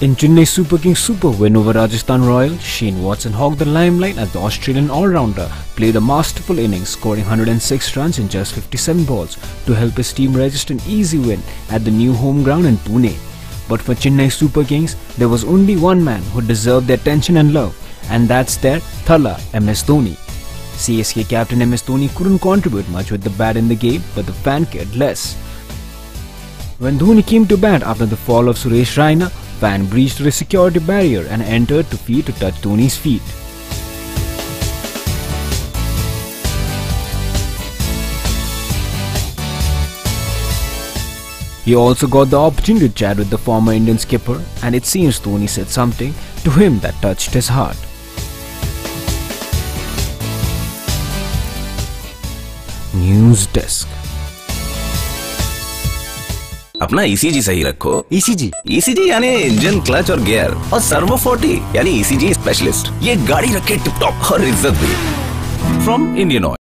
In Chennai Super Kings Super win over Rajasthan Royals, Shane Watson hogged the limelight as the Australian all-rounder played a masterful innings scoring 106 runs in just 57 balls to help his team register an easy win at the new home ground in Pune. But for Chennai Super Kings, there was only one man who deserved their attention and love and that's their Thala MS Dhoni. CSK captain MS Dhoni couldn't contribute much with the bat in the game but the fan cared less. When Dhoni came to bat after the fall of Suresh Raina, Fan breached the security barrier and entered to feet to touch Dhoni's feet. He also got the opportunity to chat with the former Indian skipper and it seems Tony said something to him that touched his heart. News Desk अपना ECG सही रखो। ECG ECG यानी engine clutch और gear. और servo 40 यानी ECG specialist ये गाड़ी रखे टिप टॉप और इज़्ज़त भी। From Indian oil